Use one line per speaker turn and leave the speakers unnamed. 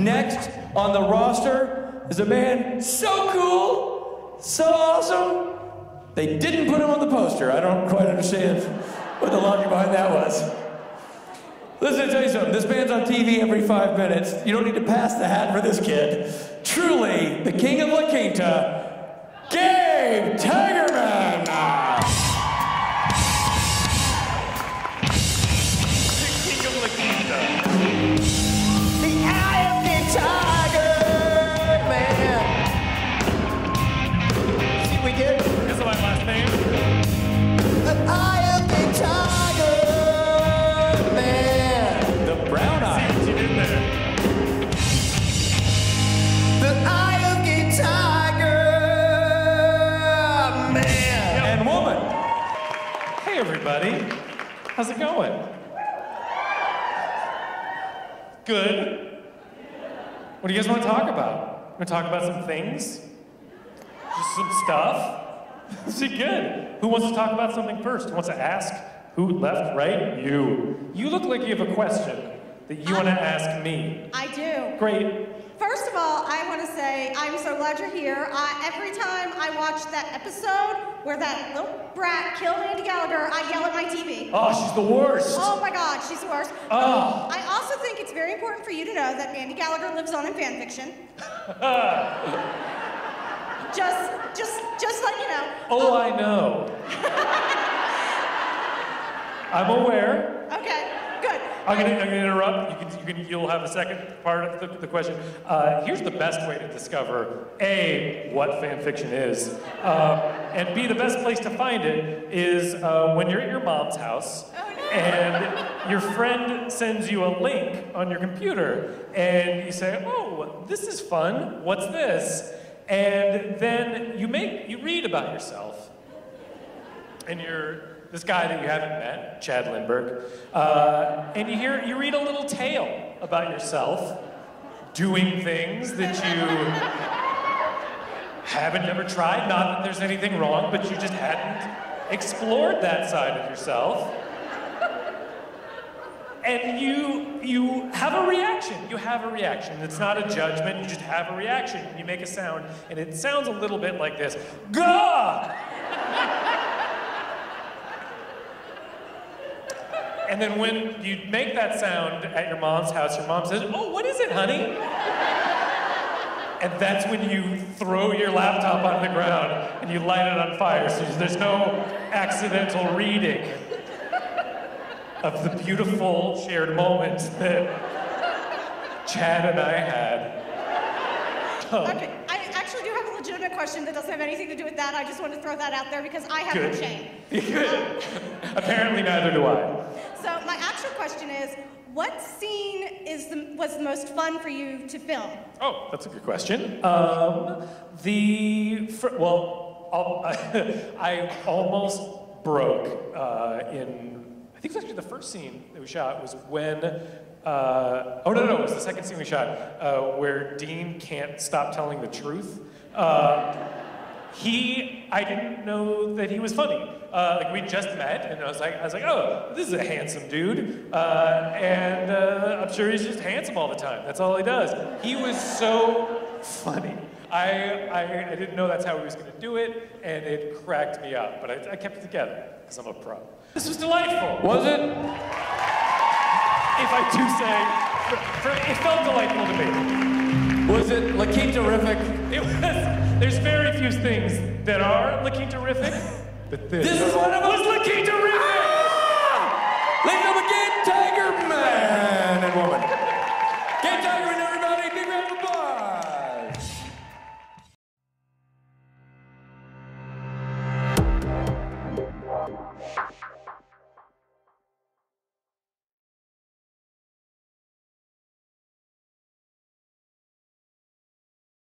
Next on the roster is a man so cool, so awesome. They didn't put him on the poster. I don't quite understand what the logic behind that was. Listen, to tell you something. This band's on TV every five minutes. You don't need to pass the hat for this kid. Truly, the king of La Quinta,
everybody. How's it going? Good. What do you guys want to talk about? Want to talk about some things? Just some stuff? See, good. Who wants to talk about something first? Who wants to ask? Who left, right? You. You look like you have a question that you want to ask me.
I do.
Great.
First of all, I want to say I'm so glad you're here. I, every time I watch that episode where that little brat killed Andy Gallagher, I yell at my TV.
Oh, she's the worst.
Oh my God, she's the worst.
Oh.
I also think it's very important for you to know that Andy Gallagher lives on in fan fiction. just, just, just let you know.
Oh, um, I know. I'm aware.
Okay, good.
I'm gonna, interrupt. You can, you can, you'll have a second part of the, the question. Uh, here's the best way to discover A, what fan fiction is, um, and B, the best place to find it is uh, when you're at your mom's house and your friend sends you a link on your computer and you say, oh, this is fun. What's this? And then you make, you read about yourself and you're this guy that you haven't met, Chad Lindberg, uh, and you hear you read a little tale about yourself doing things that you haven't ever tried. Not that there's anything wrong, but you just hadn't explored that side of yourself. And you you have a reaction. You have a reaction. It's not a judgment. You just have a reaction. You make a sound, and it sounds a little bit like this: "Gah!" And then when you make that sound at your mom's house, your mom says, Oh, what is it, honey? And that's when you throw your laptop on the ground and you light it on fire. So there's no accidental reading of the beautiful shared moment that Chad and I had.
Okay, actually do have a legitimate question that doesn't have anything to do with that. I just wanted to throw that out there because I have no
Good.
shame.
Good. Apparently, neither do I.
So my actual question is, what scene is the, was the most fun for you to film?
Oh, that's a good question. Um, the well, I'll, I almost broke uh, in. I think it was actually the first scene that we shot was when. Uh, oh no, no, it was the second scene we shot uh, where Dean can't stop telling the truth. Uh, he, I didn't know that he was funny. Uh, like we just met, and I was like, I was like, oh, this is a handsome dude, uh, and uh, I'm sure he's just handsome all the time. That's all he does. He was so funny. I, I, I didn't know that's how he was going to do it, and it cracked me up. But I, I kept it together because I'm a pro. This was delightful.
Was it?
If I do say, it felt delightful to me.
Was it La Quinta-rific?
It was. There's very few things that are looking terrific, but this,
This is one of
was looking terrific.